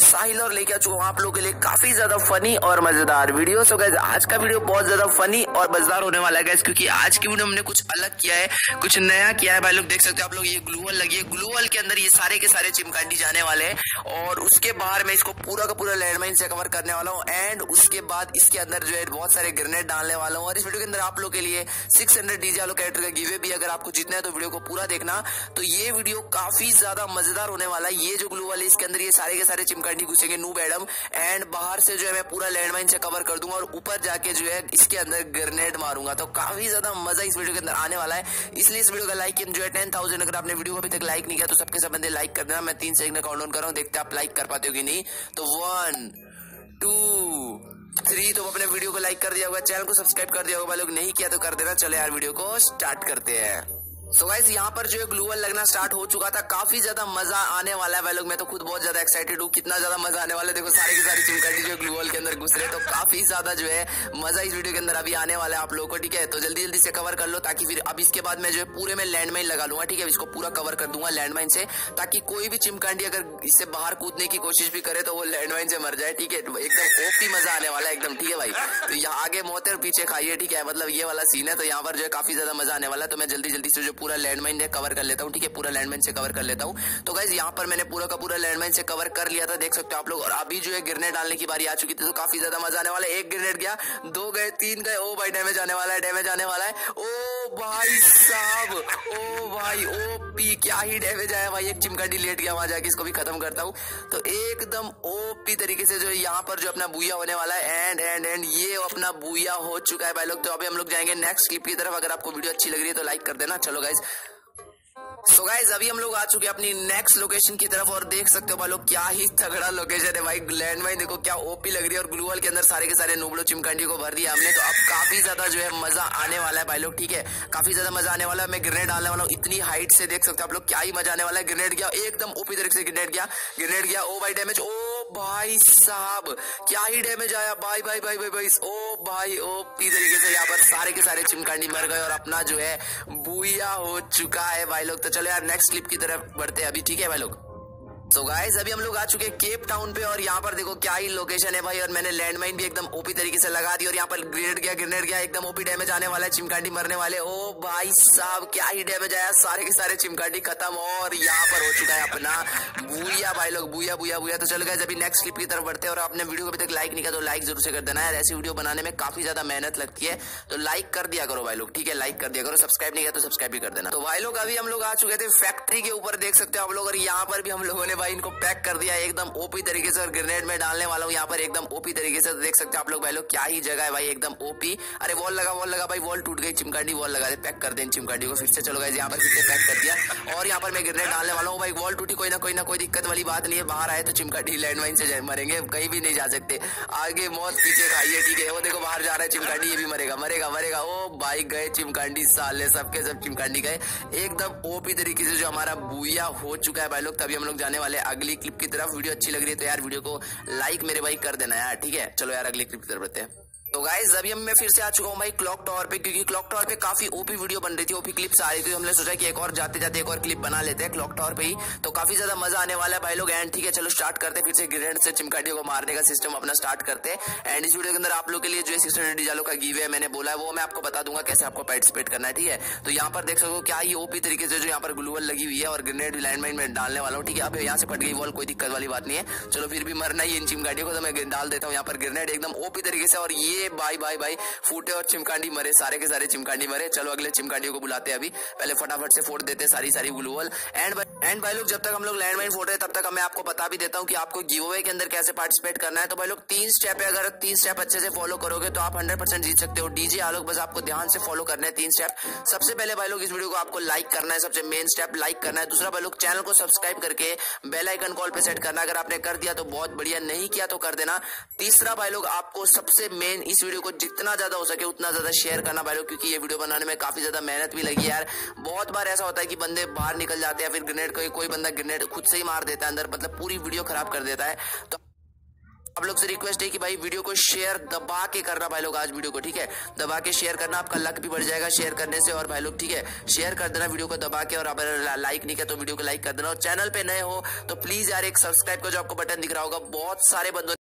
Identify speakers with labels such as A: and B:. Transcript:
A: साहिल और लेके आ चुका हूँ आप लोगों के लिए काफ़ी ज़्यादा फनी और मज़ेदार वीडियो सो गैस आज का वीडियो बहुत ज़्यादा फनी और मज़ेदार होने वाला है गैस क्योंकि आज की वीडियो हमने कुछ अलग किया है, कुछ नया किया है। भाई लोग देख सकते हो आप लोग, ये ग्लूवल लगी है। ग्लूवल के अंदर ये सारे के सारे चिमकांडी जाने वाले हैं और उसके बाहर मैं इसको पूरा का पूरा लैंडमाइन से कवर करने वाला हूँ एंड उसके बाद इसके अंदर जो है बहुत सारे ग्रेनेड डालने वाला हूँ। और इस वीडियो के अंदर आप लोग के लिए सिक्स हंड्रेड डीजे वालों कैरेक्टर का गिवे भी अगर आपको जीतना है तो वीडियो को पूरा देखना। तो ये वीडियो काफ़ी ज़्यादा मज़ेदार होने वाला है। ये जो ग्लूवल है, इसके अंदर ये सारे के सारे चिमकांडी घुसेंगे नू मैडम एंड बाहर से जो है मैं पूरा लैंडमाइन से कवर कर दूँगा और ऊपर जाके जो है इसके अंदर ग्रेनेड मारूँगा। तो काफ़ी ज़्यादा मज़ा इस वीडियो के अंदर आने वाला है। इसलिए इस वीडियो का लाइक जो है टेन थाउज़ेंड अगर आपने वीडियो को अभी तक लाइक नहीं किया तो सबके सब बंदे लाइक कर देना। मैं तीन सेकंड काउंट डाउन कर रहा हूँ, देखते आप लाइक कर पाते हो कि नहीं। तो वन टू थ्री तो अपने वीडियो को लाइक कर दिया होगा चैनल को सब्सक्राइब कर दिया होगा, लोग नहीं किया तो कर देना। चले यार वीडियो को स्टार्ट करते हैं। सो so गाइस यहाँ पर जो है ग्लूवल लगना स्टार्ट हो चुका था, काफ़ी ज़्यादा मज़ा आने वाला है लोग मैं। तो खुद बहुत ज़्यादा एक्साइटेड हूँ। कितना ज़्यादा मज़ा आने वाला है। देखो, सारी की सारी चिमकाटी जो ग्लूवल के अंदर घुस रहे तो काफ़ी ज़्यादा जो है, मज़ा इस वीडियो के अंदर अभी आने वाला है आप लोगों को, ठीक है? तो जल्दी जल्दी से कवर कर लो ताकि फिर अब इसके बाद मैं जो है पूरे में लैंडमाइन लगा लूँगा, ठीक है? इसको पूरा कवर कर दूँगा लैंडमाइन से, ताकि कोई भी चिमकांडी अगर इससे बाहर कूदने की कोशिश भी करे तो वो लैंडमाइन से मर जाए, ठीक है? एकदम ओपी मज़ा आने वाला है एकदम, ठीक है भाई? तो यहाँ आगे मोहते और पीछे खाइए ठीक है? मतलब ये वाला सीन है तो यहाँ पर जो है काफ़ी ज़्यादा मज़ा आने वाला है। तो मैं जल्दी जल्दी से जो पूरा लैंडमाइन कवर कर लेता हूँ, ठीक है? पूरा लैंडमाइन से कवर कर लेता हूँ। तो गाइज़ यहाँ पर मैंने पूरा का पूरा लैंडमाइन से कवर कर लिया था, देख सकते हो आप लोग। और अभी जो है ग्रेनेड डालने की बारी आ चुकी थी तो काफ़ी ज़्यादा मज़ा आने वाला है। एक ग्रेनेड गया, दो गए, तीन गए, ओ भाई डैमेज आने वाला है डैमेज आने वाला है। ओ भाई साहब। ओ भाई, ओ पी, क्या ही डैमेज आया भाई। एक चिमकाटी लेट गया वहाँ जाके इसको भी खत्म करता हूँ। तो एकदम ओपी तरीके से जो यहाँ पर जो अपना बुया होने वाला है एंड एंड एंड ये अपना बुया हो चुका है भाई लोग। तो अभी हम लोग जाएँगे नेक्स्ट क्लिप की तरफ़। अगर आपको वीडियो अच्छी लग रही है तो लाइक कर देना। चलो गाइज़ सो गाइज़ अभी हम लोग आ चुके हैं अपनी नेक्स्ट लोकेशन की तरफ़ और देख सकते हो भाई लोग क्या ही तगड़ा लोकेशन है भाई। लैंड माइन देखो क्या ओपी लग रही है और ग्लूवल के अंदर सारे के सारे नुबड़ो चिमकंडी को भर दिया हमने। तो अब काफ़ी ज़्यादा जो है मज़ा आने वाला है भाई लोग ठीक है? काफ़ी ज़्यादा मज़ा आने वाला है। मैं ग्रेनेड आने वाला हूँ। इतनी हाइट से देख सकते हो आप लोग, क्या ही मज़ा आने वाला है। ग्रेनेड गया, एकदम ओपी तरीके से ग्रेनेड गया। ग्रेनेड गया ओ भाई डैमेज ओ भाई साहब, क्या ही डैमेज आया। भाई भाई भाई भाई भाई, ओ भाई, ओ पी तरीके से यहाँ पर सारे के सारे चिमकांडी मर गए और अपना जो है बुया हो चुका है भाई लोग। तो चलो यार नेक्स्ट क्लिप की तरफ़ बढ़ते हैं अभी, ठीक है भाई लोग? सो so गाइस अभी हम लोग आ चुके हैं केप टाउन पे और यहाँ पर देखो क्या ही लोकेशन है भाई। और मैंने लैंडमाइन भी एकदम ओपी तरीके से लगा दी और यहाँ पर ग्रेनेड गया ग्रेनेड गया। एकदम ओपी डैमेज आने वाला है, चिमकांडी मरने वाले। ओ भाई साहब, क्या ही डैमेज आया। सारे के सारे चिमकांडी खत्म और यहाँ पर हो चुका है अपना बुया भाई लोग बुया बुया बुया तो चलो गाइस अभी नेक्स्ट क्लिप की तरफ़ बढ़ते हैं और आपने वीडियो को अभी तक लाइक नहीं किया तो लाइक ज़रूर से कर देना है ऐसी वीडियो बनाने में काफ़ी ज़्यादा मेहनत लगती है। तो लाइक कर दिया करो भाई लोग, ठीक है? लाइक कर दिया करो। सब्सक्राइब नहीं किया तो सब्सक्राइब भी कर देना। तो भाई लोग, अभी हम लोग आ चुके थे फैक्ट्री के ऊपर, देख सकते हो आप लोग। और यहाँ पर भी हम लोगों ने भाई, इनको पैक कर दिया, एकदम ओपी तरीके से और ग्रेनेड में डालने वाला हूँ। यहाँ पर एकदम ओपी तरीके से देख सकते हैं आप लोग भाई लोग, क्या ही जगह है भाई, एकदम ओपी अरे वॉल लगा वॉल लगा, भाई वॉल टूट गई, चिमकांडी वॉल लगा दे पैक कर दे चिमकांडी को, फिर से चलो यहाँ पर फिर पैक कर दिया। और यहाँ पर मैं ग्रेनेड डालने वाला हूँ भाई वॉल टूटी, कोई ना कोई ना, कोई दिक्कत वाली बात नहीं है। बाहर आए तो चिमकांडी लैंडमाइन से मरेंगे कहीं भी नहीं जा सकते। आगे मौत पीछे खाइए ठीक है। वो देखो, बाहर जा रहा है, चिमकांडी, ये भी मरेगा मरेगा मरेगा। ओ भाई, गए चिमकांडी साले, सबके सब चिमकांडी गए। एकदम ओपी तरीके से जो हमारा बुया हो चुका है भाई लोग, तभी हम लोग जाने वाले अगली क्लिप की तरफ़। वीडियो अच्छी लग रही है तो यार वीडियो को लाइक मेरे भाई कर देना यार, ठीक है? चलो यार, अगली क्लिप की तरफ़ बढ़ते हैं। तो गाइज़ अभी हम मैं फिर से आ चुका हूँ भाई क्लॉक टावर पे, क्योंकि क्लॉक टावर पे काफ़ी ओपी वीडियो बन रही थी ओपी क्लिप्स आ रही थी हमने सोचा कि एक और जाते जाते एक और क्लिप बना लेते हैं क्लॉक टावर पे ही। तो काफ़ी ज़्यादा मज़ा आने वाला है भाई लोग एंड ठीक है, चलो स्टार्ट करते फिर से ग्रेनेड से चिमकाटियों को मारने का सिस्टम अपना स्टार्ट करते हैं। एंड इस वीडियो के अंदर आप लोग के लिए जो सिक्स हंड्रेड का गिव है, मैंने बोला है, वो मैं आपको बता दूँगा कैसे आपको पार्टिसिपेट करना है, ठीक है? तो यहाँ पर देख सको क्या ये ओपी तरीके से जो यहाँ पर ग्लूवल लगी हुई है और ग्रेनेड लैंडमाइन में डालने वाला हूँ, ठीक है? अब यहाँ से फट गई वॉल कोई दिक्कत वाली बात नहीं है। चलो फिर भी मरना ही इन चिमकाटियों को तो मैं डाल देता हूँ यहाँ पर ग्रेनेड एकदम ओपी तरीके से, और ये बाई बाई बाई फूटे और चिमकांडी मरे, सारे के सारे चिमकांडी मरे। चलो अगले चिमकांडियों को बुलाते हैं अभी। पहले फटाफट से फोड़ देते सारी सारी ग्लूवल। एंड एंड भाई लोग जब तक हम लोग लैंड माइन फोड़ रहे तब तक मैं आपको बता भी देता हूँ कि आपको गिव अवे के अंदर कैसे पार्टिसिपेट करना है। तो भाई लोग, तीन स्टेप है। अगर तीन स्टेप अच्छे से फॉलो करोगे तो आप हंड्रेड जीत सकते हो। डीजे आलोक बस आपको ध्यान से फॉलो करना है तीन स्टेप सबसे पहले भाई लोग, इस वीडियो को आपको लाइक करना है। सबसे मेन स्टेप लाइक करना है। दूसरा भाई लोग चैनल को सब्सक्राइब करके बेल आइकन कॉल पे सेट करना। अगर आपने कर दिया तो बहुत बढ़िया। नहीं किया तो कर देना। तीसरा भाई लोग, आपको सबसे मेन इस वीडियो को जितना ज़्यादा हो सके उतना ज़्यादा शेयर करना भाई क्योंकि ये वीडियो बनाने में काफ़ी ज़्यादा मेहनत भी लगी यार। बहुत बार ऐसा होता है कि बंदे बाहर निकल जाते हैं, फिर ग्रेनेड कोई कोई बंदा ग्रेनेड खुद से ही मार देता है अंदर मतलब पूरी वीडियो खराब कर देता है। तो आप लोग से रिक्वेस्ट है कि भाई वीडियो को शेयर दबा के करना भाई लोग आज वीडियो को, ठीक है? दबा के शेयर करना, आपका लक भी बढ़ जाएगा शेयर करने से, और भाई लोग, ठीक है? शेयर कर देना वीडियो को दबा के, और अगर लाइक नहीं किया तो वीडियो को लाइक कर देना। और चैनल पे नए हो तो प्लीज़ यार एक सब्सक्राइब का जो आपको बटन दिख रहा होगा। बहुत सारे बंदों